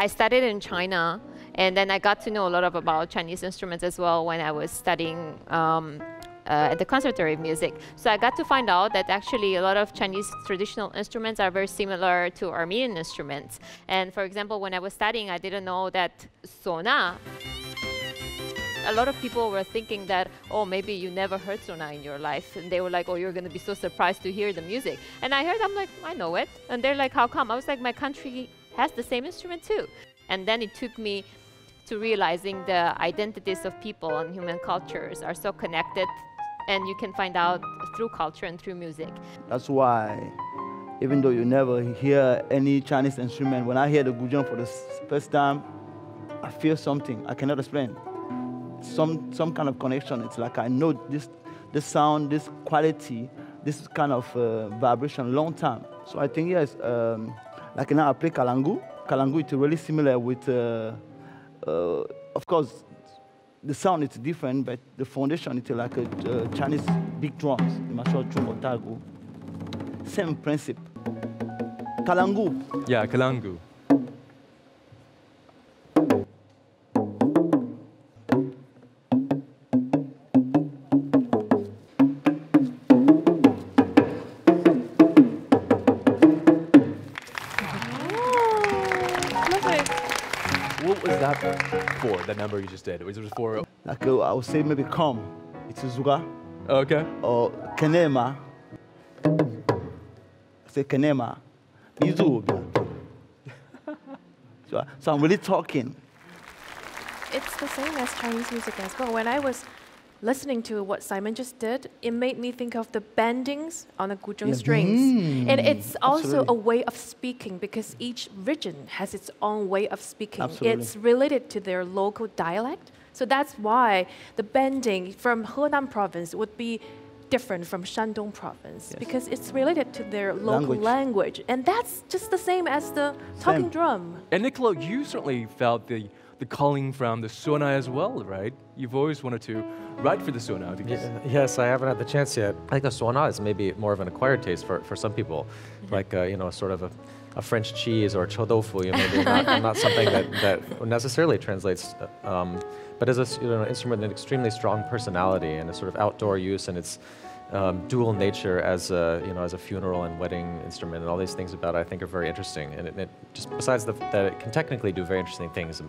I studied in China, and then I got to know a lot of about Chinese instruments as well when I was studying um, uh, at the Conservatory of Music. So I got to find out that actually a lot of Chinese traditional instruments are very similar to Armenian instruments. And for example, when I was studying, I didn't know that suona a lot of people were thinking that, oh, maybe you never heard suona in your life. And they were like, oh, you're going to be so surprised to hear the music. And I heard, I'm like, I know it. And they're like, how come? I was like, my country has the same instrument too. And then it took me to realizing the identities of people and human cultures are so connected and you can find out through culture and through music. That's why, even though you never hear any Chinese instrument, when I hear the guzheng for the first time, I feel something I cannot explain. Some, some kind of connection. It's like I know this, this sound, this quality, this is kind of uh, vibration long time. So I think, yes, um, like now I play Kalangu. Kalangu is really similar with, uh, uh, of course, the sound is different, but the foundation is like a uh, Chinese big drums, the Mashua Chum Otago. Same principle. Kalangu. Yeah, Kalangu. What was that for, that number you just did? Was it for... Like uh, I would say maybe come. It's a Zuga. Okay. Or Kenema. I say Kenema. Izubia. so, so I'm really talking. It's the same as Chinese music as well. When I was listening to what Simon just did, it made me think of the bendings on the guzheng Yeah. strings. And Mm, it's also absolutely. a way of speaking because each region has its own way of speaking. Absolutely. It's related to their local dialect. So that's why the bending from Henan province would be different from Shandong province Yes. because it's related to their local Language. language. And that's just the same as the talking drum. And Nicola, you certainly felt the, the calling from the suona as well, right? You've always wanted to write for the suona because... Ye- Yes, I haven't had the chance yet. I think the suona is maybe more of an acquired taste for, for some people, like uh, you know, sort of a, a French cheese or chou doufu. You know, maybe not, not something that, that necessarily translates, uh, um, but as a s- you know, instrument with an extremely strong personality and a sort of outdoor use and its um, dual nature as a you know as a funeral and wedding instrument and all these things about it I think are very interesting. And it, it just besides the, that it can technically do very interesting things.